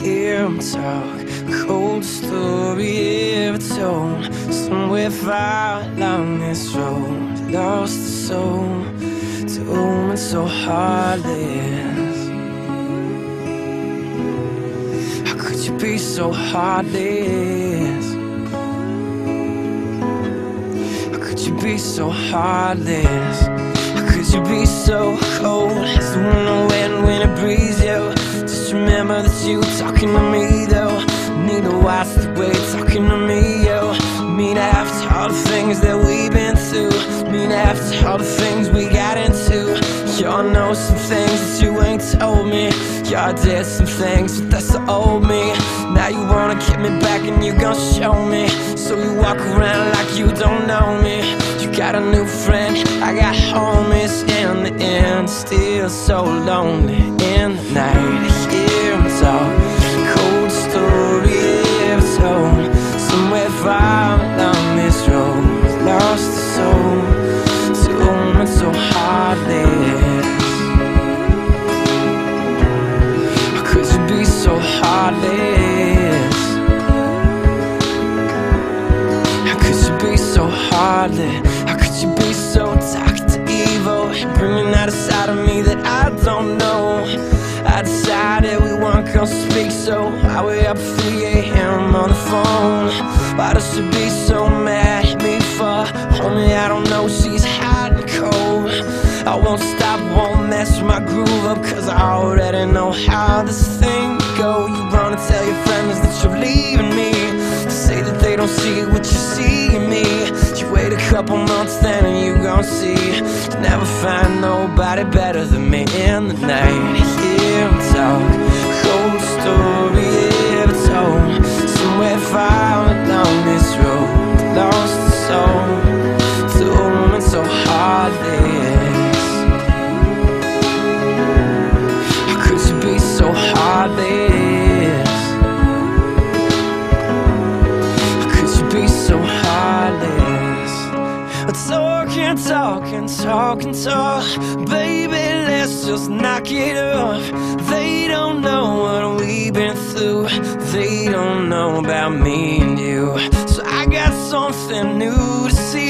him talk. Cold story ever told. Somewhere far along this road, lost a soul to a woman so heartless. How could you be so heartless? How could you be so heartless? How could you be so cold remember that you talking to me though. Need to watch the way talking to me, yo. Mean after all the things that we've been through. Mean after all the things we got into. Y'all know some things that you ain't told me. Y'all did some things, but that's the old me. Now you wanna get me back and you gon' show me. So you walk around like you don't know me. You got a new friend, I got homies. In the end, still so lonely. In heartless? How could you be so heartless? How could you be so dark to evil? Bringing out a side of me that I don't know. I decided we weren't gonna speak, so I way up 3 a.m. on the phone. Why does she be so mad at me for? Homie, I don't know, she's hot and cold. I won't stop, won't mess my groove up, cause I already know how this thing couple months, then you gon' see. Never find nobody better than me in the night. Talk and talk Baby, let's just knock it off They don't know what we've been through. They don't know about me and you. So I got something new to